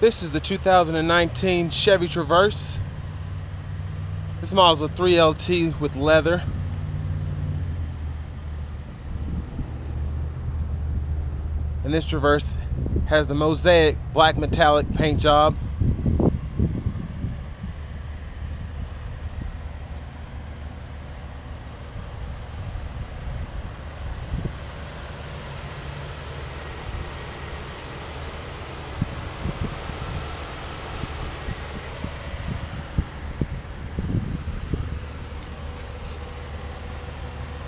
This is the 2019 Chevy Traverse. This model is a 3LT with leather. And this Traverse has the mosaic black metallic paint job.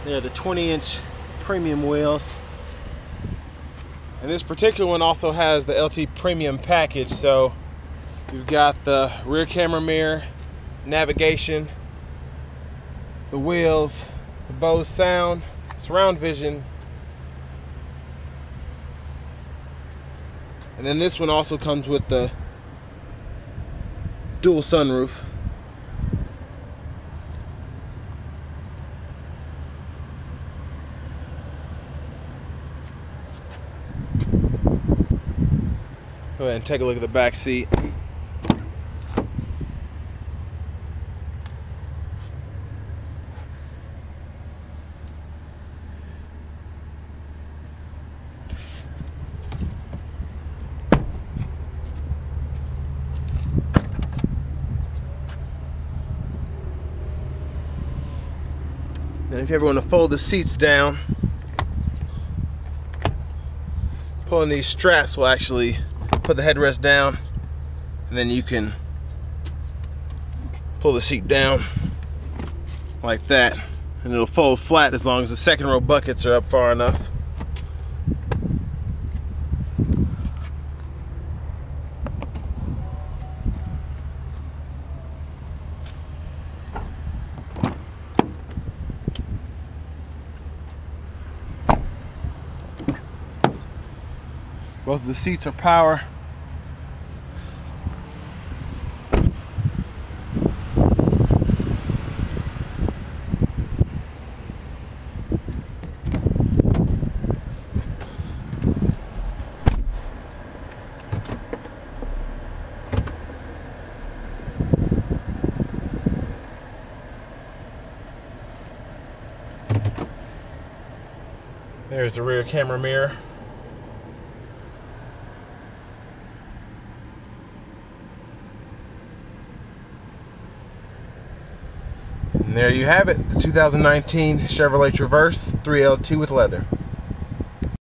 They're the 20 inch premium wheels. And this particular one also has the LT premium package. So you've got the rear camera mirror, navigation, the wheels, the Bose sound, surround vision. And then this one also comes with the dual sunroof. Ahead and take a look at the back seat. And if you ever want to fold the seats down, pulling these straps will actually put the headrest down and then you can pull the seat down like that and it'll fold flat as long as the second row buckets are up far enough. Both of the seats are power. There's the rear camera mirror. And there you have it, the 2019 Chevrolet Traverse 3LT with leather.